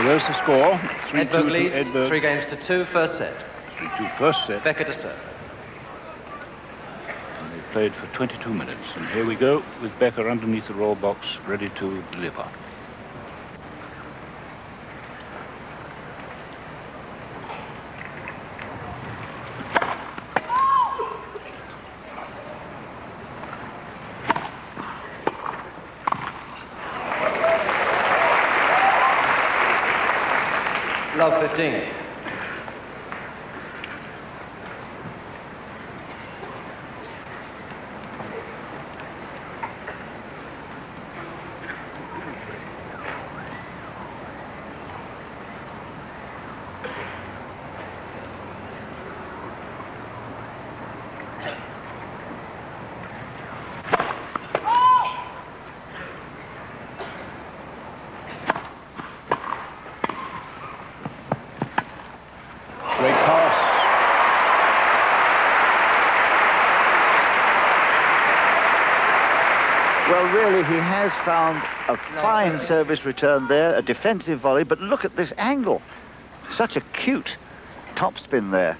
So there's the score. Three Edberg two leads, Edberg. three games to two, first set. Three two first set. Becker to serve. And they've played for 22 minutes. And here we go with Becker underneath the royal box, ready to deliver. 12.15. has found a fine service return there, a defensive volley, but look at this angle. Such a cute topspin there.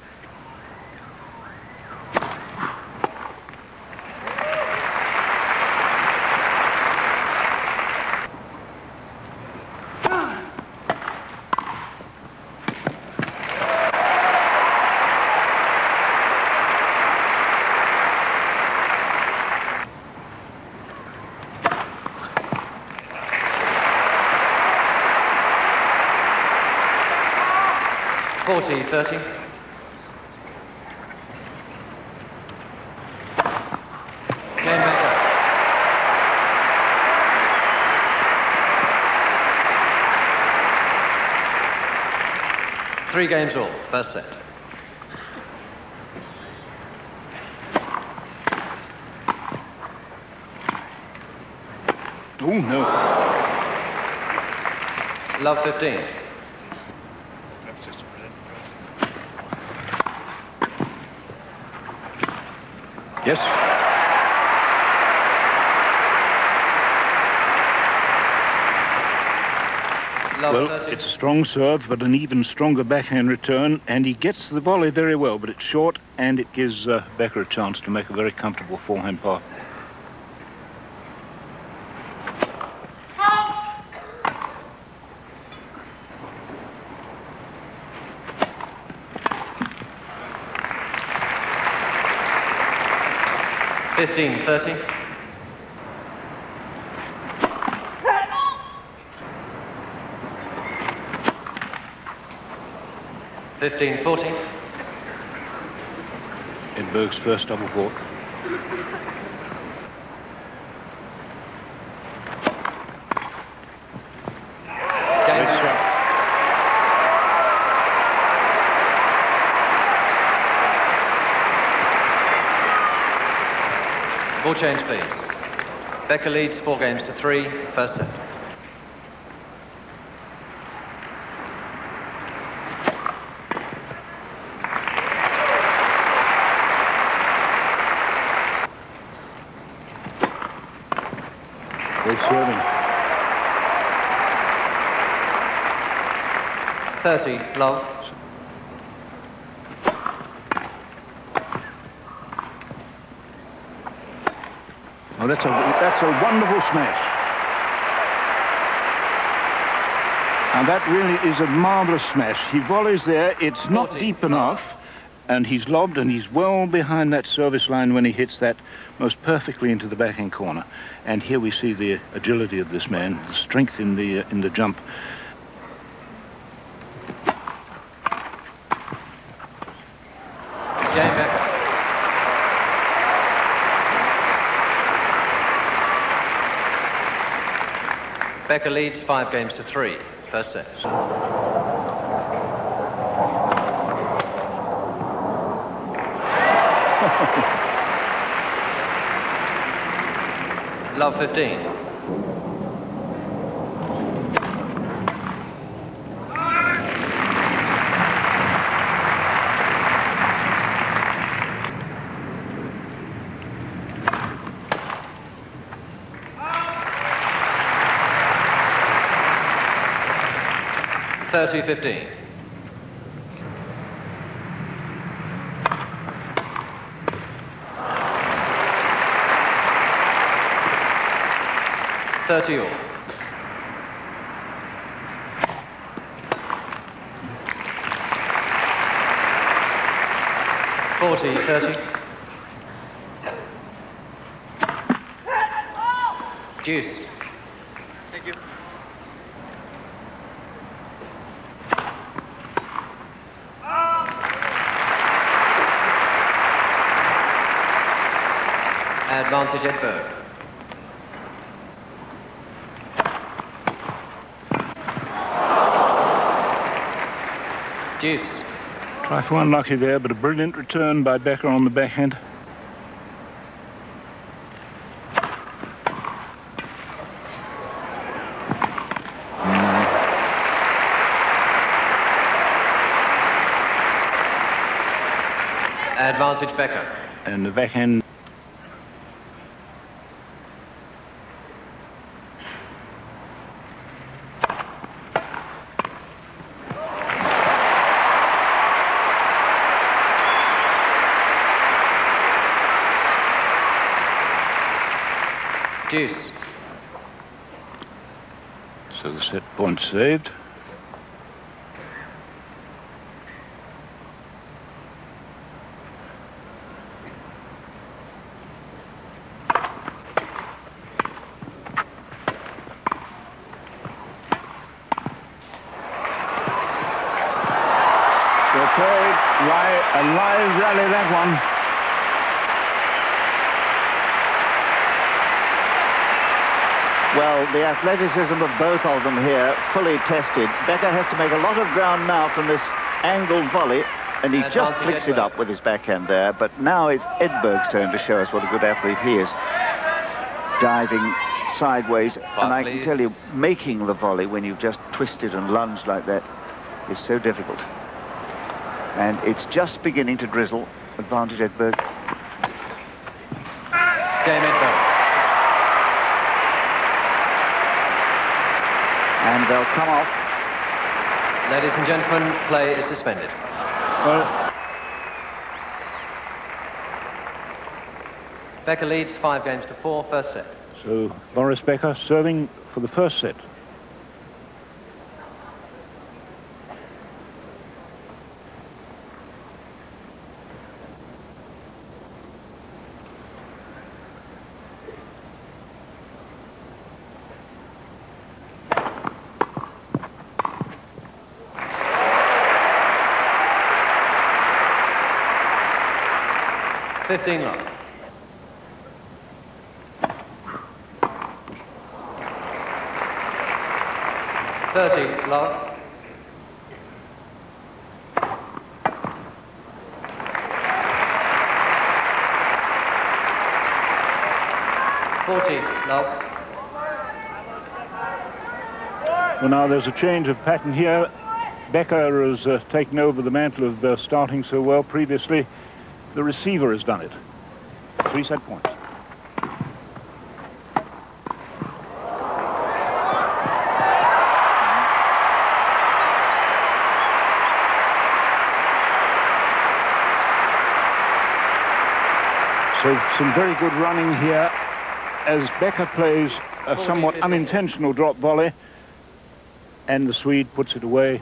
Forty, thirty. Game Becker. Three games all, first set. Oh, no. Love 15. Yes. Well, it's a strong serve, but an even stronger backhand return, and he gets the volley very well, but it's short, and it gives uh, Becker a chance to make a very comfortable forehand pass. Fifteen thirty. Fifteen forty. Edberg's first double fault. Change, please. Becker leads four games to three, first set. Great serving. 30, love. Oh, that's a, that's a wonderful smash. And that really is a marvellous smash. He volleys there, it's not 40, deep enough, and he's lobbed and he's well behind that service line when he hits that most perfectly into the backhand corner. And here we see the agility of this man, the strength in the, uh, in the jump. Game Becker. Becker leads five games to three, first set. Love 15. 30-15. Thirty all. Forty, thirty. Deuce. Thank you. Advantage Edberg. Deuce. Trifle unlucky there, but a brilliant return by Becker on the backhand. Advantage Becker. And the backhand Deuce. So the set point saved. Okay, a live rally that one. Well, the athleticism of both of them here, fully tested. Becker has to make a lot of ground now from this angled volley, and he just flicks it up with his backhand there. But now it's Edberg's turn to show us what a good athlete he is. Diving sideways, and I can tell you, making the volley when you've just twisted and lunged like that is so difficult. And it's just beginning to drizzle. Advantage Edberg. Game Edberg. And they'll come off. Ladies and gentlemen, play is suspended. Well, Becker leads five games to four, first set. so Boris Becker serving for the first set. Fifteen love. Thirty love. Forty love. Well, now there's a change of pattern here. Becker has uh, taken over the mantle of uh, starting so well previously. The receiver has done it. Three set points. So some very good running here as Becker plays a oh, somewhat unintentional drop volley and the Swede puts it away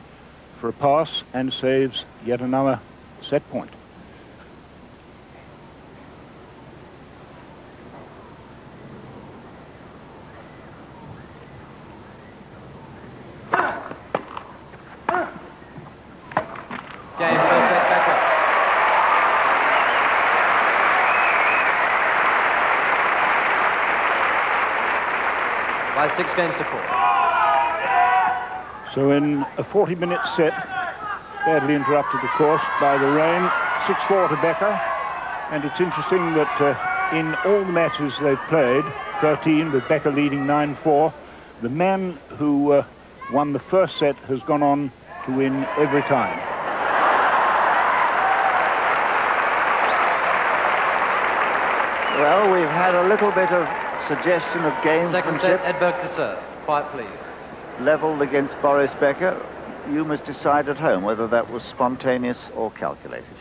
for a pass and saves yet another set point. Game first set Becker. By six games to four. So in a 40-minute set, badly interrupted, of course, by the rain, 6-4 to Becker. And it's interesting that uh, in all the matches they've played, 13 with Becker leading 9-4, the man who uh, won the first set has gone on to win every time. Well, we've had a little bit of suggestion of Second set, Edberg to serve. Quiet, please. levelled against Boris Becker. you must decide at home whether that was spontaneous or calculated.